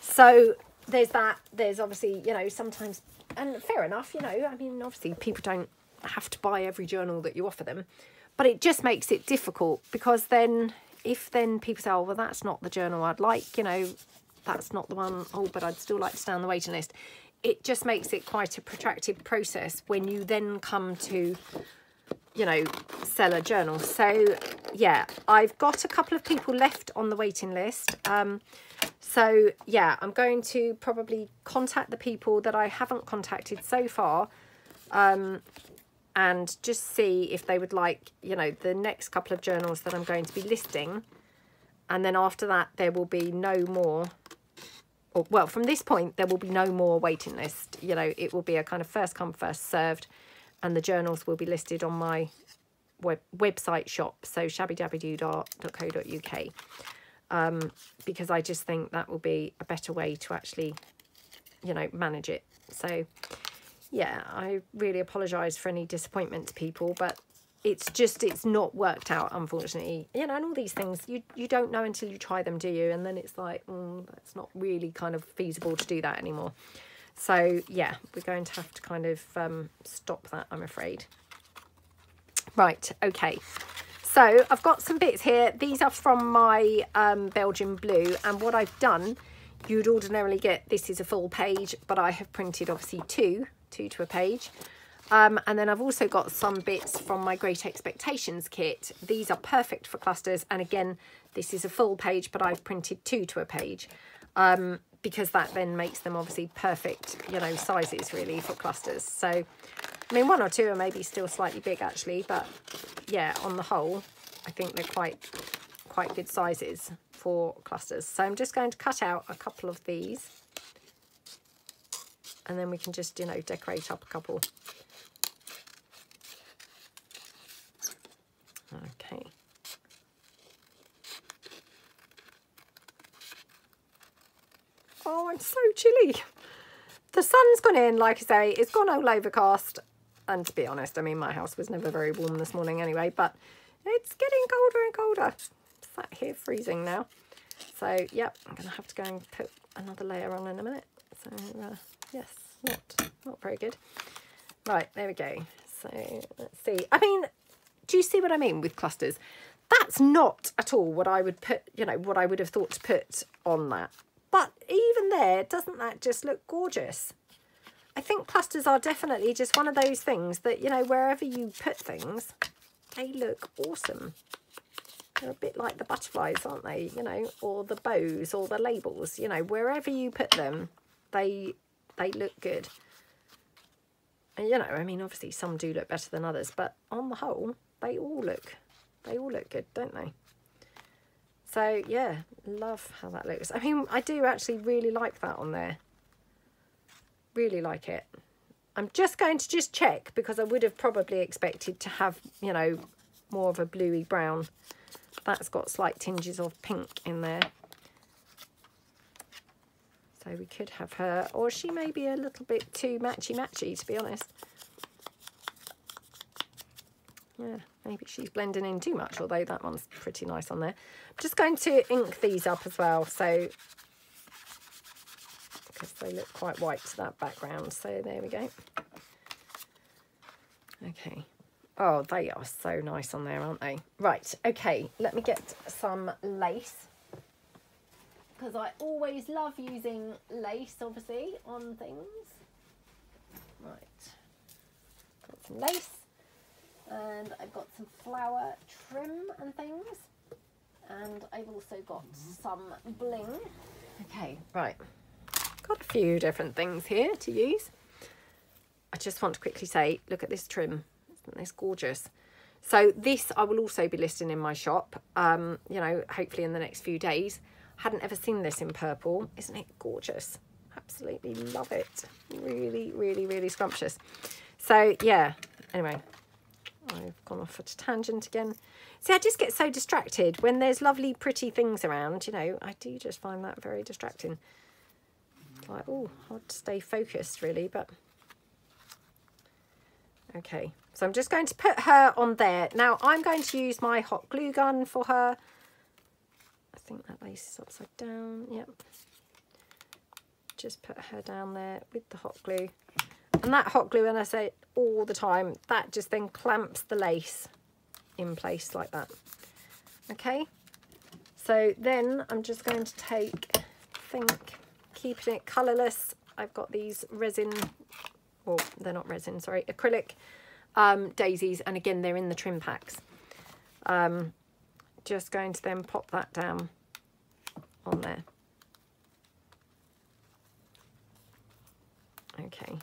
So there's that. There's obviously, you know, sometimes, and fair enough, you know, I mean, obviously people don't have to buy every journal that you offer them, but it just makes it difficult because then if then people say, oh, well, that's not the journal I'd like, you know, that's not the one, oh, but I'd still like to stay on the waiting list. It just makes it quite a protracted process when you then come to, you know, sell a journal. So, yeah, I've got a couple of people left on the waiting list. Um, so yeah, I'm going to probably contact the people that I haven't contacted so far um, and just see if they would like, you know, the next couple of journals that I'm going to be listing. And then after that, there will be no more, or well, from this point, there will be no more waiting list. You know, it will be a kind of first come, first served, and the journals will be listed on my web website shop, so shabbydabbydoodah.co.uk um, because I just think that will be a better way to actually, you know, manage it. So, yeah, I really apologise for any disappointment to people, but it's just, it's not worked out, unfortunately. You know, and all these things, you, you don't know until you try them, do you? And then it's like, mm, it's not really kind of feasible to do that anymore. So, yeah, we're going to have to kind of um, stop that, I'm afraid. Right, okay. So I've got some bits here. These are from my um, Belgian blue. And what I've done, you'd ordinarily get, this is a full page, but I have printed obviously two, two to a page. Um, and then I've also got some bits from my Great Expectations kit. These are perfect for clusters. And again, this is a full page, but I've printed two to a page. Um, because that then makes them obviously perfect, you know, sizes really for clusters. So, I mean, one or two are maybe still slightly big actually, but yeah, on the whole, I think they're quite, quite good sizes for clusters. So I'm just going to cut out a couple of these and then we can just, you know, decorate up a couple. Okay. Oh, I'm so chilly. The sun's gone in, like I say, it's gone all overcast. And to be honest, I mean, my house was never very warm this morning anyway, but it's getting colder and colder. Sat here freezing now. So, yep, I'm going to have to go and put another layer on in a minute. So, uh, yes, not, not very good. Right, there we go. So, let's see. I mean, do you see what I mean with clusters? That's not at all what I would put, you know, what I would have thought to put on that. But even there, doesn't that just look gorgeous? I think clusters are definitely just one of those things that, you know, wherever you put things, they look awesome. They're a bit like the butterflies, aren't they? You know, or the bows or the labels, you know, wherever you put them, they they look good. And, you know, I mean, obviously some do look better than others, but on the whole, they all look, they all look good, don't they? So yeah, love how that looks. I mean, I do actually really like that on there. Really like it. I'm just going to just check because I would have probably expected to have, you know, more of a bluey brown. That's got slight tinges of pink in there. So we could have her, or she may be a little bit too matchy-matchy, to be honest. Yeah, maybe she's blending in too much, although that one's pretty nice on there. I'm just going to ink these up as well, so because they look quite white to that background. So there we go. Okay. Oh, they are so nice on there, aren't they? Right, okay, let me get some lace. Because I always love using lace, obviously, on things. Right, got some lace and I've got some flower trim and things. And I've also got some bling. Okay right. Got a few different things here to use. I just want to quickly say look at this trim. Isn't this gorgeous? So this I will also be listing in my shop um you know hopefully in the next few days hadn't ever seen this in purple isn't it gorgeous absolutely love it really really really scrumptious so yeah anyway I've gone off at a tangent again. See, I just get so distracted when there's lovely, pretty things around, you know, I do just find that very distracting. Like, oh, hard to stay focused, really, but... Okay, so I'm just going to put her on there. Now, I'm going to use my hot glue gun for her. Think that lace is upside down, yep. Just put her down there with the hot glue. And that hot glue, and I say all the time, that just then clamps the lace in place like that. Okay, so then I'm just going to take, I think, keeping it colourless, I've got these resin, well, they're not resin, sorry, acrylic um, daisies, and again, they're in the trim packs. Um, just going to then pop that down on there. Okay.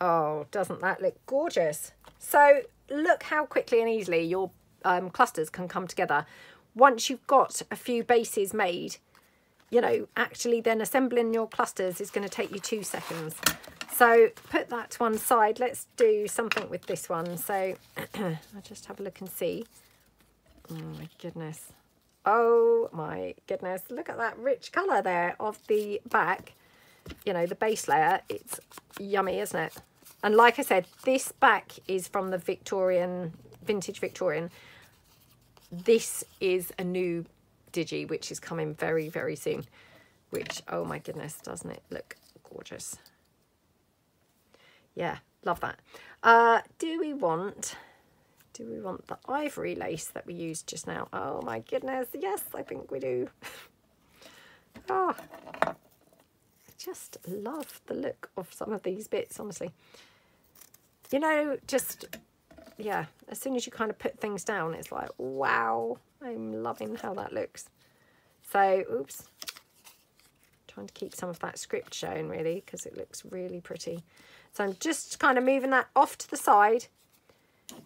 Oh, doesn't that look gorgeous? So look how quickly and easily your um, clusters can come together. Once you've got a few bases made, you know, actually then assembling your clusters is going to take you two seconds. So put that to one side. Let's do something with this one. So I'll just have a look and see. Oh my goodness. Oh my goodness. Look at that rich colour there of the back. You know, the base layer. It's yummy, isn't it? And like I said, this back is from the Victorian, vintage Victorian. This is a new Digi, which is coming very, very soon. Which, oh my goodness, doesn't it look gorgeous? Yeah, love that. Uh, do we want, do we want the ivory lace that we used just now? Oh my goodness, yes, I think we do. oh, I just love the look of some of these bits, honestly. You know, just, yeah, as soon as you kind of put things down, it's like, wow, I'm loving how that looks. So, oops, trying to keep some of that script showing really because it looks really pretty. So I'm just kind of moving that off to the side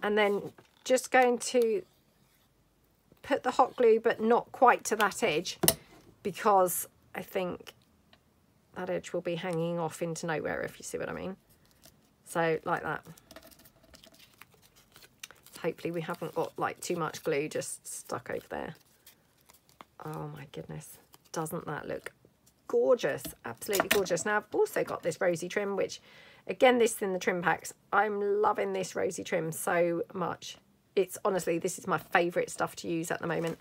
and then just going to put the hot glue but not quite to that edge because I think that edge will be hanging off into nowhere if you see what I mean. So like that. hopefully we haven't got like too much glue just stuck over there. Oh my goodness. Doesn't that look gorgeous absolutely gorgeous now i've also got this rosy trim which again this is in the trim packs. I'm loving this rosy trim so much. It's honestly this is my favorite stuff to use at the moment.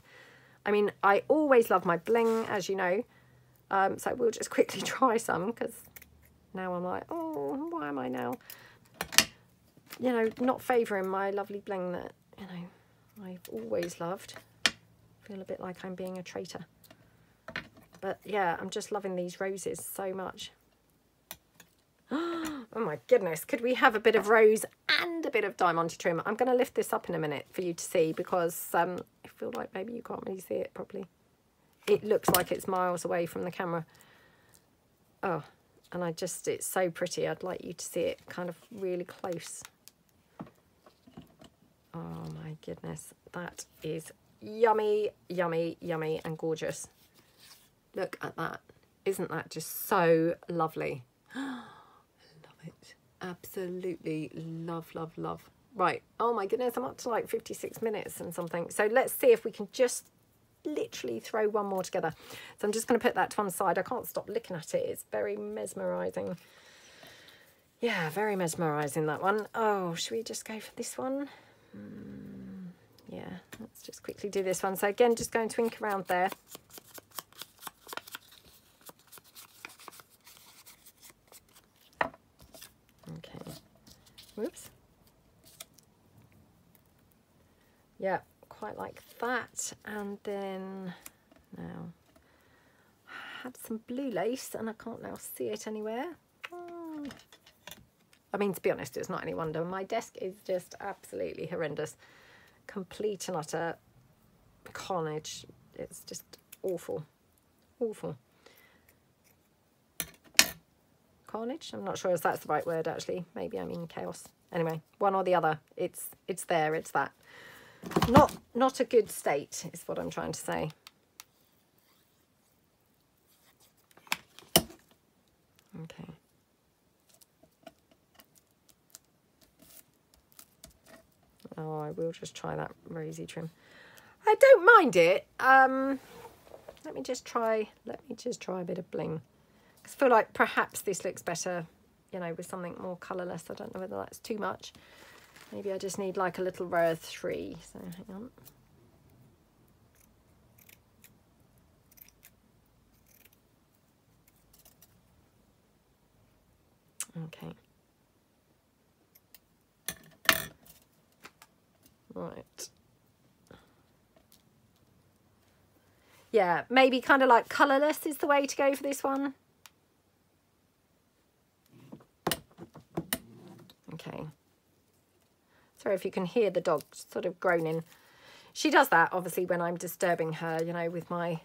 I mean i always love my bling as you know. Um, so we'll just quickly try some because now i'm like oh why am i now you know not favoring my lovely bling that you know i've always loved. Feel a bit like i'm being a traitor. But yeah, I'm just loving these roses so much. Oh my goodness, could we have a bit of rose and a bit of diamante trim? I'm going to lift this up in a minute for you to see because um, I feel like maybe you can't really see it properly. It looks like it's miles away from the camera. Oh, and I just, it's so pretty. I'd like you to see it kind of really close. Oh my goodness, that is yummy, yummy, yummy and gorgeous. Look at that. Isn't that just so lovely? It. Absolutely love, love, love. Right. Oh my goodness, I'm up to like 56 minutes and something. So let's see if we can just literally throw one more together. So I'm just going to put that to one side. I can't stop looking at it. It's very mesmerising. Yeah, very mesmerising, that one. Oh, should we just go for this one? Mm, yeah, let's just quickly do this one. So again, just going to ink around there. Whoops. Yeah, quite like that. And then now I had some blue lace and I can't now see it anywhere. I mean, to be honest, it's not any wonder. My desk is just absolutely horrendous. Complete and utter carnage. It's just awful. Awful carnage. I'm not sure if that's the right word actually. Maybe I mean chaos. Anyway, one or the other. It's it's there. It's that. Not not a good state is what I'm trying to say. Okay. Oh, I will just try that rosy trim. I don't mind it. Um, let me just try. Let me just try a bit of bling. I feel like perhaps this looks better, you know, with something more colourless. I don't know whether that's too much. Maybe I just need like a little row of three. So hang on. Okay. Right. Yeah, maybe kind of like colourless is the way to go for this one. Okay. Sorry if you can hear the dog sort of groaning. She does that, obviously, when I'm disturbing her, you know, with my,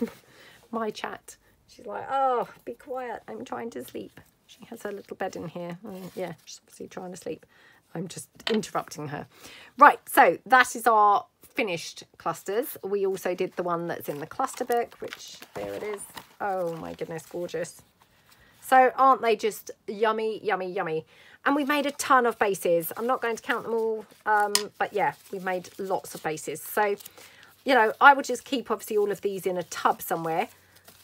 my chat. She's like, oh, be quiet. I'm trying to sleep. She has her little bed in here. Mm, yeah, she's obviously trying to sleep. I'm just interrupting her. Right, so that is our finished clusters. We also did the one that's in the cluster book, which there it is. Oh my goodness, gorgeous. So aren't they just yummy, yummy, yummy? And we've made a ton of bases. I'm not going to count them all, um, but yeah, we've made lots of bases. So, you know, I would just keep obviously all of these in a tub somewhere,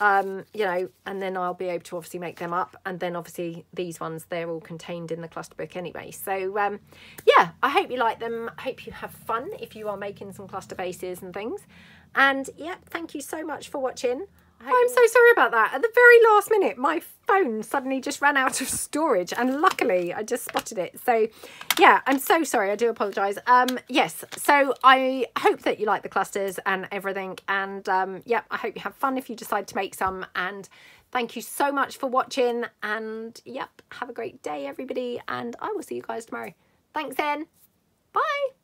um, you know, and then I'll be able to obviously make them up. And then obviously these ones, they're all contained in the cluster book anyway. So, um, yeah, I hope you like them. I hope you have fun if you are making some cluster bases and things. And yeah, thank you so much for watching. I'm so sorry about that. At the very last minute, my phone suddenly just ran out of storage and luckily I just spotted it. So yeah, I'm so sorry. I do apologise. Um, yes, so I hope that you like the clusters and everything. And um, yeah, I hope you have fun if you decide to make some. And thank you so much for watching. And yep, have a great day, everybody. And I will see you guys tomorrow. Thanks then. Bye.